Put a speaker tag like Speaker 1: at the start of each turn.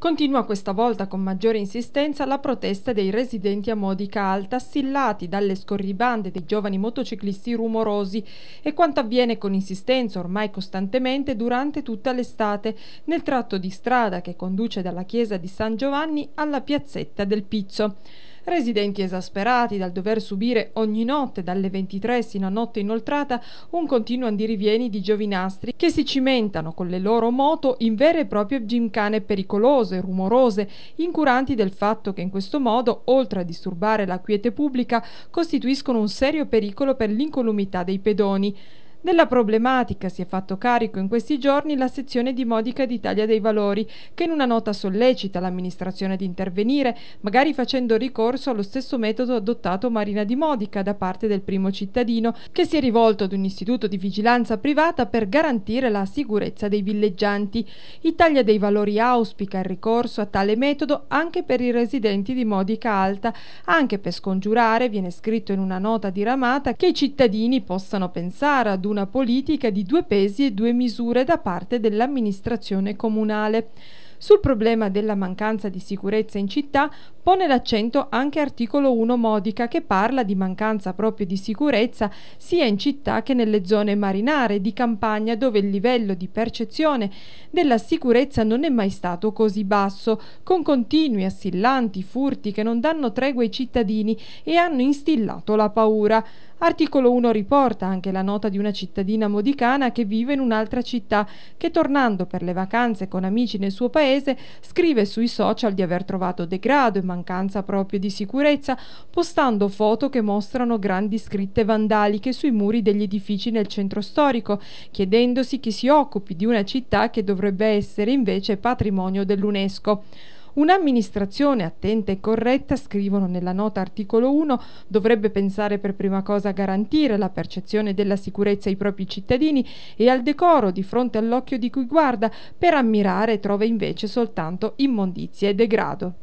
Speaker 1: Continua questa volta con maggiore insistenza la protesta dei residenti a Modica Alta, assillati dalle scorribande dei giovani motociclisti rumorosi e quanto avviene con insistenza ormai costantemente durante tutta l'estate nel tratto di strada che conduce dalla chiesa di San Giovanni alla piazzetta del Pizzo residenti esasperati dal dover subire ogni notte dalle 23 sino a notte inoltrata un continuo andirivieni di giovinastri che si cimentano con le loro moto in vere e proprie gimcane pericolose, rumorose, incuranti del fatto che in questo modo, oltre a disturbare la quiete pubblica, costituiscono un serio pericolo per l'incolumità dei pedoni. Della problematica si è fatto carico in questi giorni la sezione di Modica d'Italia dei Valori, che in una nota sollecita l'amministrazione di intervenire, magari facendo ricorso allo stesso metodo adottato Marina di Modica da parte del primo cittadino, che si è rivolto ad un istituto di vigilanza privata per garantire la sicurezza dei villeggianti. Italia dei Valori auspica il ricorso a tale metodo anche per i residenti di Modica Alta, anche per scongiurare, viene scritto in una nota diramata, che i cittadini possano pensare ad una politica di due pesi e due misure da parte dell'amministrazione comunale. Sul problema della mancanza di sicurezza in città pone l'accento anche articolo 1 Modica che parla di mancanza proprio di sicurezza sia in città che nelle zone marinare di campagna dove il livello di percezione della sicurezza non è mai stato così basso, con continui assillanti furti che non danno tregua ai cittadini e hanno instillato la paura. Articolo 1 riporta anche la nota di una cittadina modicana che vive in un'altra città, che tornando per le vacanze con amici nel suo paese, scrive sui social di aver trovato degrado e mancanza proprio di sicurezza, postando foto che mostrano grandi scritte vandaliche sui muri degli edifici nel centro storico, chiedendosi chi si occupi di una città che dovrebbe essere invece patrimonio dell'UNESCO. Un'amministrazione attenta e corretta, scrivono nella nota articolo 1, dovrebbe pensare per prima cosa a garantire la percezione della sicurezza ai propri cittadini e al decoro di fronte all'occhio di cui guarda, per ammirare trova invece soltanto immondizie e degrado.